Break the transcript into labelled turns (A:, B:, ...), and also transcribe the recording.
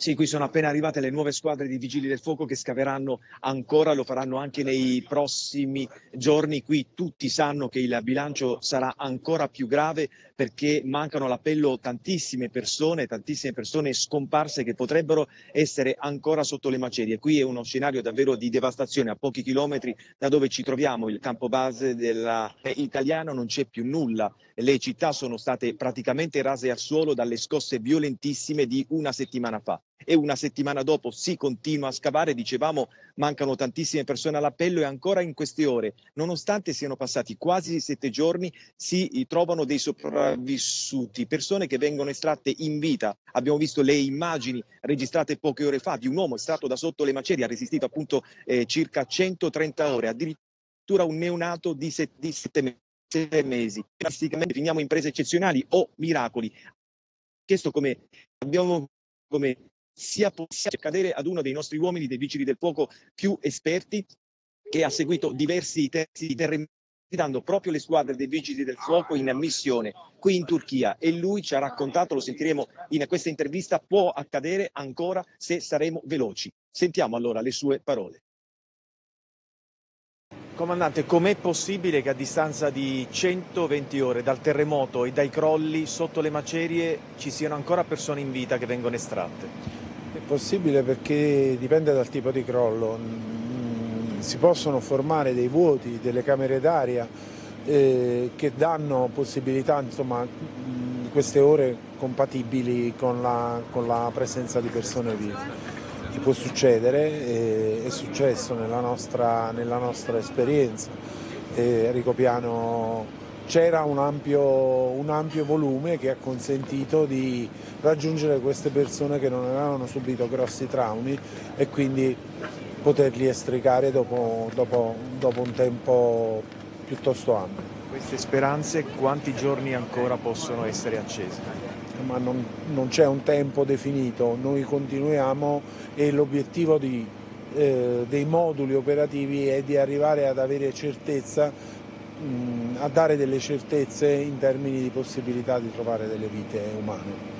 A: Sì, qui sono appena arrivate le nuove squadre di Vigili del Fuoco che scaveranno ancora, lo faranno anche nei prossimi giorni. Qui tutti sanno che il bilancio sarà ancora più grave perché mancano all'appello tantissime persone, tantissime persone scomparse che potrebbero essere ancora sotto le macerie. Qui è uno scenario davvero di devastazione a pochi chilometri da dove ci troviamo, il campo base italiano, non c'è più nulla. Le città sono state praticamente rase al suolo dalle scosse violentissime di una settimana fa e una settimana dopo si continua a scavare, dicevamo mancano tantissime persone all'appello e ancora in queste ore, nonostante siano passati quasi sette giorni, si trovano dei sopravvissuti, persone che vengono estratte in vita. Abbiamo visto le immagini registrate poche ore fa di un uomo estratto da sotto le macerie, ha resistito appunto eh, circa 130 ore, addirittura un neonato di, set, di sette mesi. Praticamente finiamo imprese eccezionali o miracoli. Chiesto come abbiamo come sia possibile accadere ad uno dei nostri uomini dei vigili del fuoco più esperti che ha seguito diversi terremoti dando proprio le squadre dei vigili del fuoco in missione qui in Turchia e lui ci ha raccontato, lo sentiremo in questa intervista, può accadere ancora se saremo veloci. Sentiamo allora le sue parole. Comandante, com'è possibile che a distanza di 120 ore dal terremoto e dai crolli sotto le macerie ci siano ancora persone in vita che vengono estratte?
B: È possibile perché dipende dal tipo di crollo, mm, si possono formare dei vuoti, delle camere d'aria eh, che danno possibilità insomma, mm, in queste ore compatibili con la, con la presenza di persone vive può succedere, è successo nella nostra, nella nostra esperienza. Eh, Ricopiano c'era un ampio, un ampio volume che ha consentito di raggiungere queste persone che non avevano subito grossi traumi e quindi poterli estricare dopo, dopo, dopo un tempo piuttosto ampio.
A: Queste speranze quanti giorni ancora possono essere accese?
B: Ma non, non c'è un tempo definito, noi continuiamo e l'obiettivo di, eh, dei moduli operativi è di arrivare ad avere certezza a dare delle certezze in termini di possibilità di trovare delle vite umane.